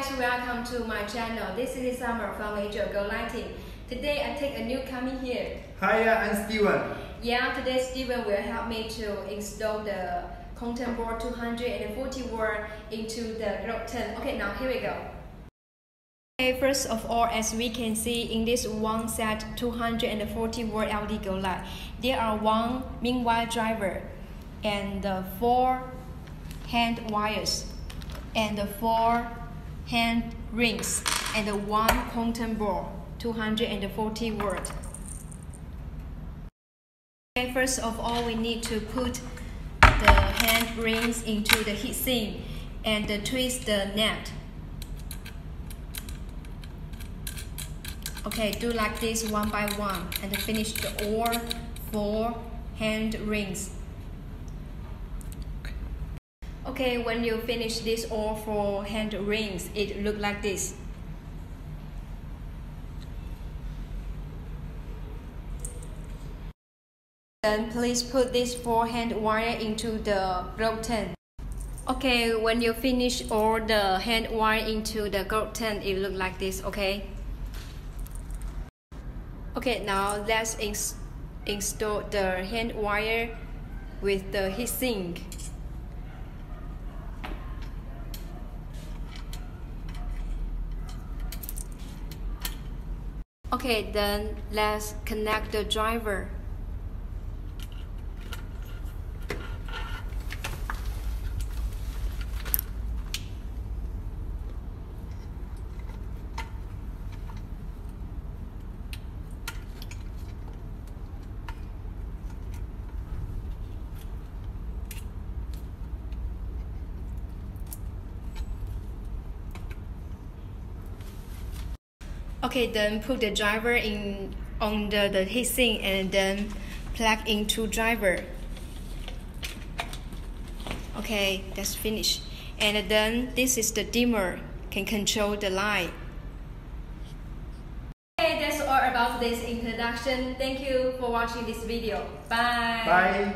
guys, welcome to my channel. This is Summer from Meijiu Go Lighting. Today I take a newcomer here. Hi, uh, I'm Steven. Yeah, today Steven will help me to install the quantum board 240 watt into the grow tent. Okay, now here we go. Okay, first of all, as we can see in this one set 240 watt LED grow light, there are one main wire driver and four hand wires and the four hand rings and one quantum board, 240 watt. Okay, first of all, we need to put the hand rings into the heatsink and twist the nut. Okay, do like this one by one and finish the all four hand rings. Okay, when you finish this all four hand rings, it look like this. Then please put this four hand wire into the grow tent. Okay, when you finish all the hand wire into the grow tent, it look like this, okay? Okay, now let's ins install the hand wire with the heatsink. Okay, then let's connect the driver. Okay, then put the driver in on the, the heatsink and then plug into driver. Okay, that's finished. And then this is the dimmer, can control the light. Okay, that's all about this introduction. Thank you for watching this video. Bye. Bye.